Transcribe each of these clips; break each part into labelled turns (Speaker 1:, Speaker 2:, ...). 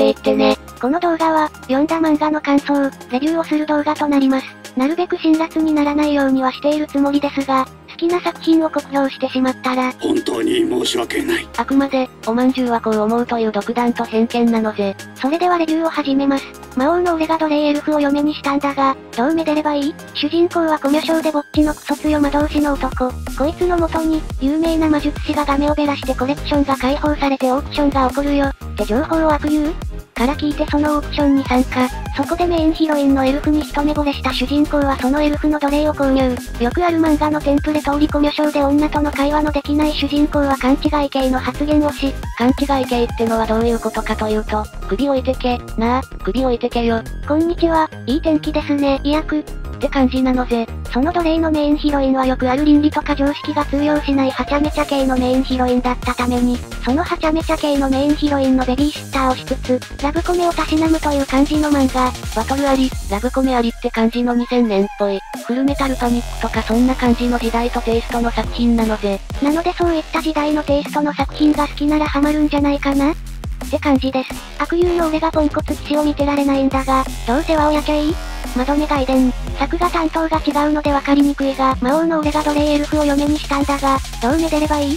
Speaker 1: していってね。この動画は、読んだ漫画の感想、レビューをする動画となります。なるべく辛辣にならないようにはしているつもりですが、好きな作品を酷評してしまったら、
Speaker 2: 本当に申し訳ない。
Speaker 1: あくまで、おまんじゅうはこう思うという独断と偏見なのぜ。それではレビューを始めます。魔王の俺が奴隷エルフを嫁にしたんだが、どうめでればいい？主人公はコミュ障でぼっちのクソ強魔導士の男。こいつのもとに、有名な魔術師がガメをべらしてコレクションが解放されてオークションが起こるよ、って情報を悪言うから聞いてそのオークションに参加。そこでメインヒロインのエルフに一目惚れした主人公はそのエルフの奴隷を購入。よくある漫画のテンプレ通りコミュ障で女との会話のできない主人公は勘違い系の発言をし、勘違い系ってのはどういうことかというと、首置いてけ、なあ、首置いてけよ。こんにちは、いい天気ですね、いやく。って感じなのぜ。その奴隷のメインヒロインはよくある倫理とか常識が通用しないはちゃめちゃ系のメインヒロインだったために、そのはちゃめちゃ系のメインヒロインのベビーシッターをしつつ、ラブコメをたしなむという感じの漫画。
Speaker 2: バトルあり、ラブコメありって感じの2000年っぽい。フルメタルパニックとかそんな感じの時代とテイストの作品なのぜ。
Speaker 1: なのでそういった時代のテイストの作品が好きならハマるんじゃないかな？って感じです。悪友の俺がポンコツ騎士を見てられないんだが、どうせは親ちゃい窓目外伝。作画担当が違うので分かりにくいが、魔王の俺が奴隷エルフを嫁にしたんだが、どうめでればいい？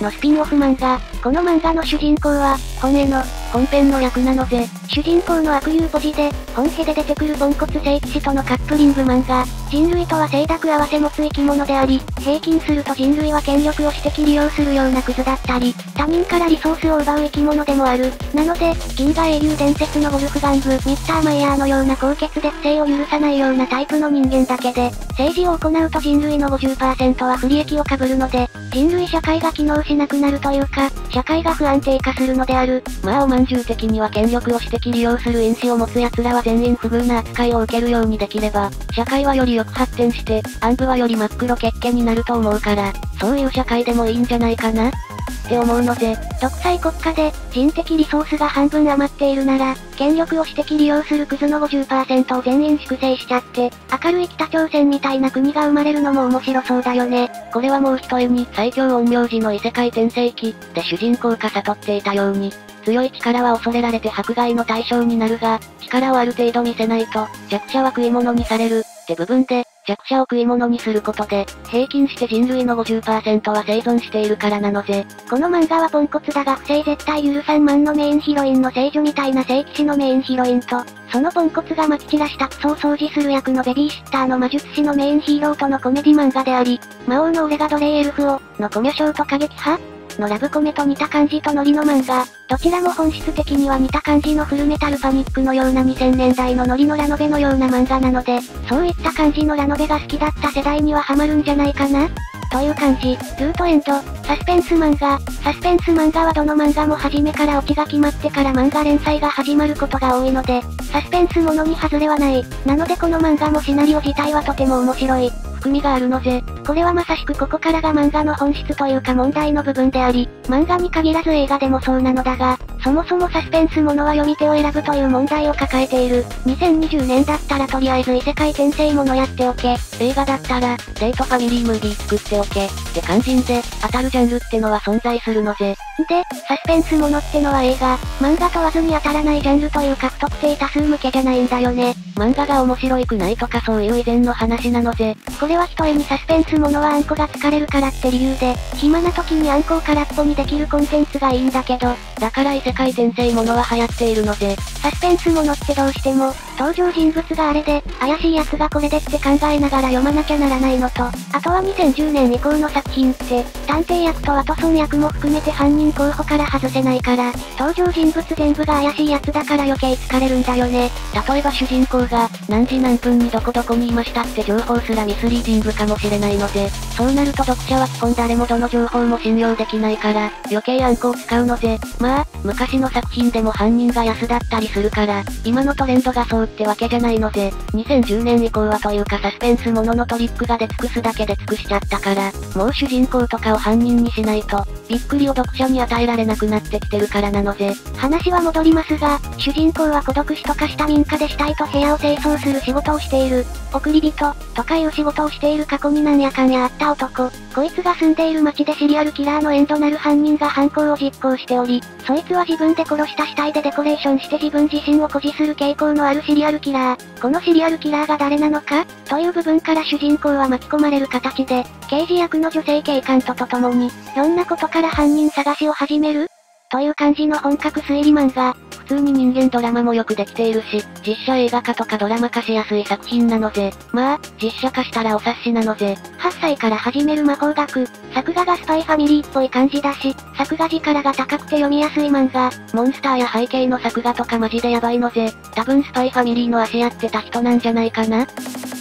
Speaker 1: のスピンオフ漫画。この漫画の主人公は、骨の、本編の役なのぜ。主人公の悪友ポジで、本家で出てくるポンコツ聖騎士とのカップリング漫画。人類とは性格合わせ持つ生き物であり、平均すると人類は権力を私的利用するようなクズだったり、他人からリソースを奪う生き物でもある。なので、銀河英雄伝説のウォルフガング、ミスターマイヤーのような高血で不正を許さないようなタイプの人間だけで、政治を行うと人類の50%は不利益を被るので、人類社会が機能しなくなるというか、社会が不安定化するのである。
Speaker 2: まあおまんじゅう的には権力を私的利用する因子を持つ奴らは全員不遇な扱いを受けるようにできれば、社会はよりよく発展して、暗部はより真っ黒血気になると思うから、そういう社会でもいいんじゃないかなって思うので、
Speaker 1: 独裁国家で、人的リソースが半分余っているなら、権力を私的利用するクズの50%を全員粛清しちゃって、明るい北朝鮮みたいな国が生まれるのも面白そうだよね。
Speaker 2: これはもう一重に最強陰陽師の異世界転生期で主人公が悟っていたように、強い力は恐れられて迫害の対象になるが、力をある程度見せないと、弱者は食い物にされる、って部分で、弱者を食い物にすることで、平均して人類の50%は生存しているからなのぜ。
Speaker 1: この漫画はポンコツだが不正絶対許さんマンのメインヒロインの聖女みたいな聖騎士のメインヒロインと、そのポンコツが撒き散らしたクソを掃除する役のベビーシッターの魔術師のメインヒーローとのコメディ漫画であり、魔王の俺が奴隷エルフを、のコミュ障と過激派のラブコメと似た感じとノリの漫画。どちらも本質的には似た感じのフルメタルパニックのような2000年代のノリのラノベのような漫画なので、そういった感じのラノベが好きだった世代にはハマるんじゃないかなという感じ。ルートエンド、サスペンス漫画。サスペンス漫画はどの漫画も初めからオチが決まってから漫画連載が始まることが多いので、サスペンスものに外れはない。なのでこの漫画もシナリオ自体はとても面白い。
Speaker 2: 含みがあるのぜ。
Speaker 1: これはまさしくここからが漫画の本質というか問題の部分であり、漫画に限らず映画でもそうなのだが、そもそもサスペンスものは読み手を選ぶという問題を抱えている。2020年だったらとりあえず異世界転生ものやっておけ。
Speaker 2: 映画だったら、デートファミリームービー作っておけ。って肝心で、当たるジャンルってのは存在するのぜ。
Speaker 1: で、サスペンスものってのは映画、漫画問わずに当たらないジャンルというか不特定多数向けじゃないんだよね。
Speaker 2: 漫画が面白いくないとかそういう以前の話なのぜ。
Speaker 1: これは一重にサスペンスものはあんこが疲れるからって理由で、暇な時にあんこを空っぽにできるコンテンツがいいんだけど、
Speaker 2: だから異世界転生ものは流行っているので、
Speaker 1: サスペンスものってどうしても、登場人物があれで、怪しい奴がこれでって考えながら読まなきゃならないのと、あとは2010年以降の作品って、探偵役とワトソン役も含めて犯人候補から外せないから、登場人物全部が怪しい奴だから余計疲れるんだよね。
Speaker 2: 例えば主人公が、何時何分にどこどこにいましたって情報すらミスリーディングかもしれないので、そうなると読者は基本誰もどの情報も信用できないから、余計暗号使うので、まあ、昔の作品でも犯人が安だったりするから、今のトレンドがそうってわけじゃないので、2010年以降はというかサスペンスもののトリックが出尽くすだけで尽くしちゃったから、もう主人公とかを犯人にしないと、びっくりを読者に与えられなくなってきてるからなのぜ。
Speaker 1: 話は戻りますが、主人公は孤独死とかした民家で死体と部屋を清掃する仕事をしている。送り人、とかいう仕事をしている過去になんやかんやあった男。こいつが住んでいる街でシリアルキラーのエンドなる犯人が犯行を実行しており、そいつは自分で殺した死体でデコレーションして自分自身を誇示する傾向のあるシリアルキラー。このシリアルキラーが誰なのか？という部分から主人公は巻き込まれる形で、刑事役の女性警官とともに、どんなことから犯人探しを始める？という感じの本格推理漫画。
Speaker 2: 普通に人間ドラマもよくできているし、実写映画化とかドラマ化しやすい作品なのぜ。まあ、実写化したらお察しなのぜ。
Speaker 1: 8歳から始める魔法学。作画がスパイファミリーっぽい感じだし、作画力が高くて読みやすい漫画。
Speaker 2: モンスターや背景の作画とかマジでヤバいのぜ。多分スパイファミリーの足やってた人なんじゃないかなっ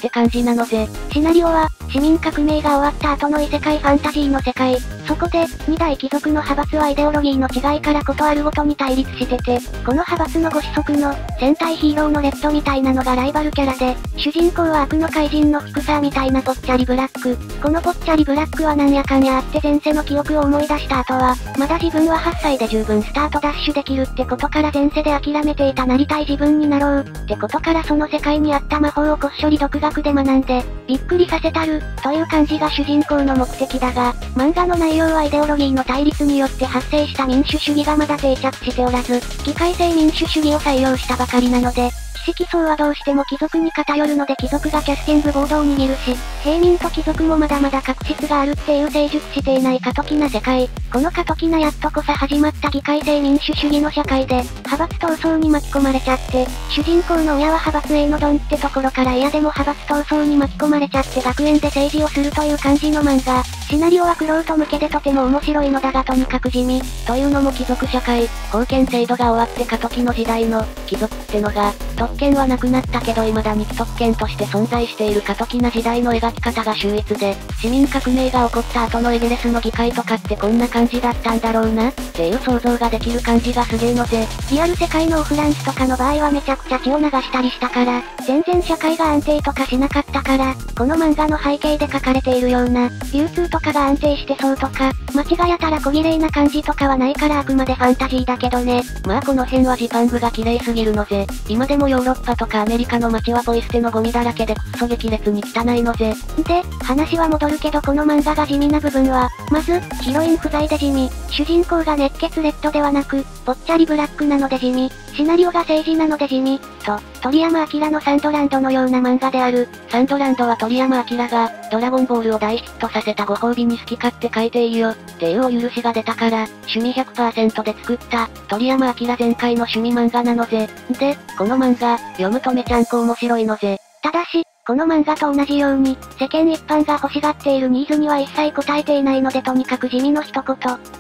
Speaker 2: て感じなのぜ。
Speaker 1: シナリオは、市民革命が終わった後の異世界ファンタジーの世界。そこで、二大貴族の派閥はイデオロギーの違いからことあるごとに対立してて、この派閥のご子息の、戦隊ヒーローのレッドみたいなのがライバルキャラで、主人公は悪の怪人のフクサーみたいなぽっちゃりブラック。このぽっちゃりブラックはなんやかんやあって前世の記憶を思い出した後は、まだ自分は8歳で十分スタートダッシュできるってことから前世で諦めていたなりたい自分になろう、ってことからその世界にあった魔法をこっそり独学で学んで、びっくりさせたる、という感じが主人公の目的だが、漫画の内容はイデオロギーの対立によって発生した民主主義がまだ定着しておらず、機械性民主主義を採用したばかりなので、知識層はどうしても貴族に偏るので貴族がキャスティングボードを握るし、平民と貴族もまだまだ確執があるっていう成熟していない過渡期な世界。この過渡期なやっとこさ始まった議会制民主主義の社会で、派閥闘争に巻き込まれちゃって、主人公の親は派閥へのドンってところから嫌でも派閥闘争に巻き込まれちゃって学園で政治をするという感じの漫画。シナリオはクロート向けでとても面白いのだがとにかく地味。
Speaker 2: というのも貴族社会、封建制度が終わって過渡期の時代の、貴族ってのが、特権はなくなったけど未だに既得権として存在している過渡期な時代の描き方が秀逸で、市民革命が起こった後のイギリスの議会とかってこんな感じだったんだろうな、っていう想像ができる感じがすげえのぜ。
Speaker 1: リアル世界のオフランスとかの場合はめちゃくちゃ血を流したりしたから、全然社会が安定とかしなかったから、この漫画の背景で書かれているような、流通とかが安定してそうとか、街がやたら小綺麗な感じとかはないからあくまでファンタジーだけどね。
Speaker 2: まあこの辺はジパングが綺麗すぎるのぜ。今でもヨーロッパとかアメリカの街はポイ捨てのゴミだらけでクソ激烈に汚いのぜ。
Speaker 1: で、話は戻るけどこの漫画が地味な部分は、まず、ヒロイン不在で地味。主人公が熱血レッドではなく、ぽっちゃりブラックなので地味。シナリオが政治なので地味。と、鳥山明のサンドランドのような漫画である。
Speaker 2: サンドランドは鳥山明が、ドラゴンボールを大ヒットさせたご褒美に好き勝手書いていいよ、っていうお許しが出たから、趣味100%で作った、鳥山明全開の趣味漫画なのぜ。んで、この漫画、読むとめちゃんこ面白いのぜ。
Speaker 1: この漫画と同じように、世間一般が欲しがっているニーズには一切応えていないのでとにかく地味の一言。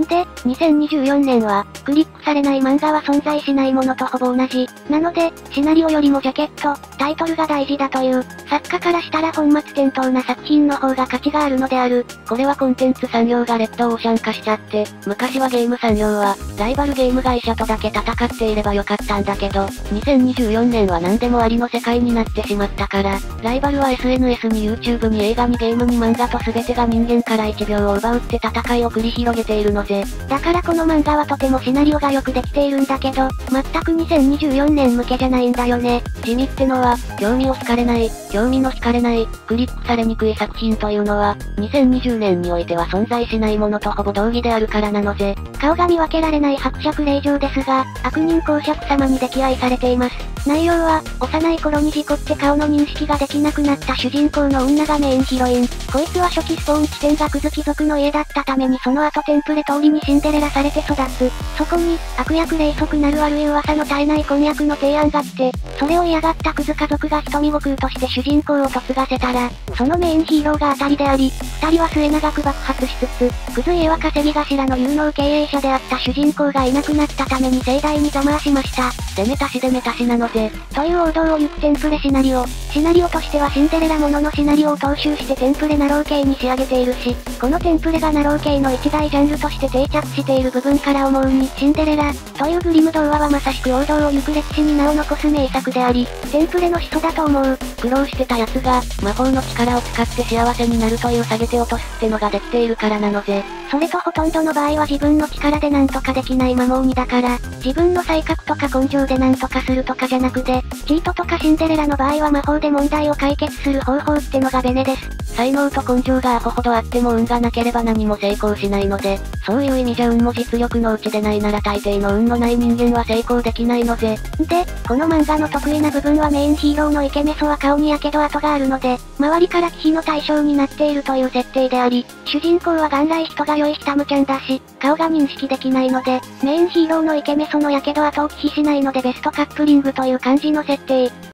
Speaker 1: で、2024年は、クリックされない漫画は存在しないものとほぼ同じ。なので、シナリオよりもジャケット、タイトルが大事だという、作家からしたら本末転倒な作品の方が価値があるのである。
Speaker 2: これはコンテンツ産業がレッドオーシャン化しちゃって、昔はゲーム産業は、ライバルゲーム会社とだけ戦っていればよかったんだけど、2024年は何でもありの世界になってしまったから、ライバルは SNS に YouTube に映画にゲームに漫画と全てが人間から1秒を奪うって戦いを繰り広げているのぜ。
Speaker 1: だからこの漫画はとてもシナリオがよくできているんだけど、全く2024年向けじゃないんだよね。
Speaker 2: 地味ってのは、興味を惹かれない、興味の惹かれない、クリックされにくい作品というのは、2020年においては存在しないものとほぼ同義であるからなのぜ。
Speaker 1: 顔が見分けられない伯爵令嬢ですが、悪人公爵様に溺愛されています。内容は、幼い頃に事故って顔の認識ができなくなった主人公の女がメインヒロイン。こいつは初期スポーン地点がクズ貴族の家だったためにその後テンプレ通りにシンデレラされて育つ。そこに、悪役霊則なる悪い噂の絶えない婚約の提案が来て、それを嫌がったクズ家族が瞳悟空として主人公を嫁がせたら、そのメインヒーローが当たりであり、二人は末永く爆発しつつ、クズ家は稼ぎ頭の有能経営者であった主人公がいなくなったために盛大にざまあしました。
Speaker 2: でめたしでめたしなのぜ。
Speaker 1: という王道を行くテンプレシナリオ。シナリオとしてはシンデレラもののシナリオを踏襲してテンプレナロー系に仕上げているし、このテンプレがナロー系の一大ジャンルとして定着している部分から思うに、シンデレラ、というグリム童話はまさしく王道を行く歴史に名を残す名作であり、テンプレの始祖だと思う。
Speaker 2: 苦労してた奴が、魔法の力を使って幸せになるという下げて落とすってのができているからなの
Speaker 1: ぜ。それとほとんどの場合は自分の力でなんとかできない魔王にだから、自分の才覚とか根性でなんとかするとかじゃなくて、チートとかシンデレラの場合は魔法で問題を解決する方法ってのがベネです。
Speaker 2: 才能と根性がアホほどあっても運がなければ何も成功しないので、そういう意味じゃ運も実力のうちでないなら大抵の運のない人間は成功できないのぜ。
Speaker 1: で、この漫画の得意な部分はメインヒーローのイケメソは顔に火傷跡があるので、周りから忌避の対象になっているという設定であり、主人公は元来人が良いひたむちゃんだし、顔が認識できないので、メインヒーローのイケメソの火傷跡を忌避しないのでベストカップリングという感じの設定。